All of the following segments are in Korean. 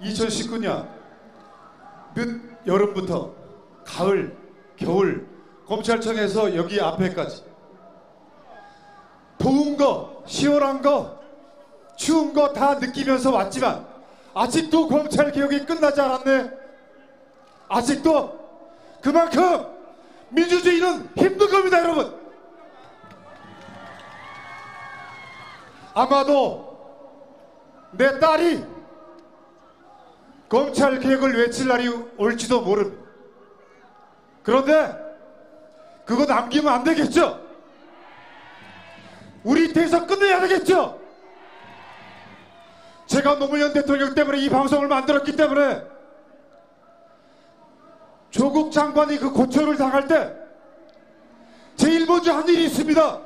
2019년 늦 여름부터 가을, 겨울 검찰청에서 여기 앞에까지 더운 거, 시원한 거, 추운 거 다 느끼면서 왔지만 아직도 검찰 개혁이 끝나지 않았네. 아직도 그만큼 민주주의는 힘든 겁니다, 여러분. 아마도 내 딸이 검찰 개혁을 외칠 날이 올지도 모릅니다. 그런데 그거 남기면 안 되겠죠? 우리 대에서 끝내야 되겠죠? 제가 노무현 대통령 때문에 이 방송을 만들었기 때문에 조국 장관이 그 고초를 당할 때 제일 먼저 한 일이 있습니다.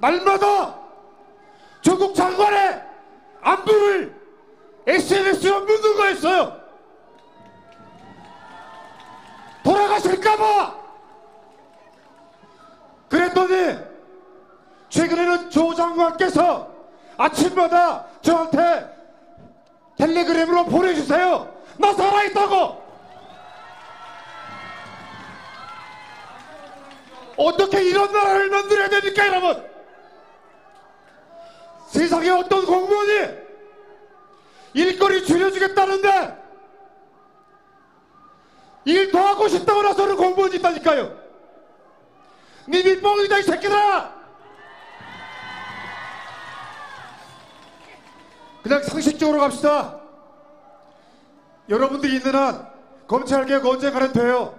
날마다 조국 장관의 안부를 SNS로 묻는 거였어요. 돌아가실까봐! 그랬더니 최근에는 조 장관께서 아침마다 저한테 텔레그램으로 보내주세요. 나 살아있다고! 어떻게 이런 나라를 만들어야 됩니까, 여러분? 세상에 어떤 공무원이 일거리 줄여주겠다는데 일 더 하고 싶다고 나서는 공무원이 있다니까요. 님이 뻥이다, 이 새끼들아! 그냥 상식적으로 갑시다. 여러분들이 있는 한 검찰개혁 언젠가는 돼요.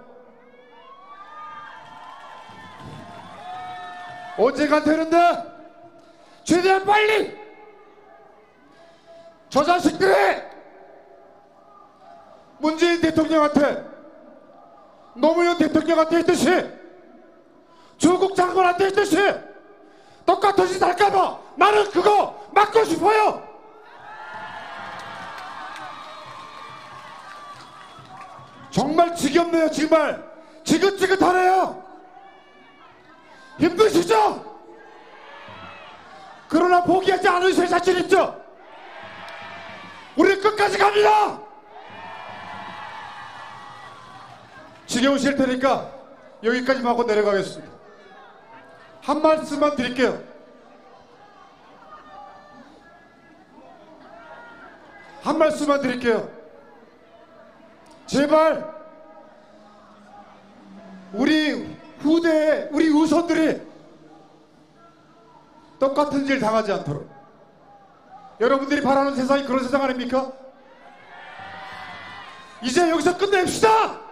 언젠간 되는데 최대한 빨리 저 자식들이 문재인 대통령한테 노무현 대통령한테 했듯이 조국 장관한테 했듯이 똑같은 짓 할까봐 나는 그거 막고 싶어요. 정말 지겹네요, 정말. 지긋지긋하네요. 힘드시죠? 그러나 포기하지 않으실 자신 있죠? 우리 끝까지 갑니다! 지겨우실 테니까 여기까지만 하고 내려가겠습니다. 한 말씀만 드릴게요. 한 말씀만 드릴게요. 제발 우리 후대에 우리 우선들이 똑같은 일 당하지 않도록 여러분들이 바라는 세상이 그런 세상 아닙니까? 이제 여기서 끝냅시다!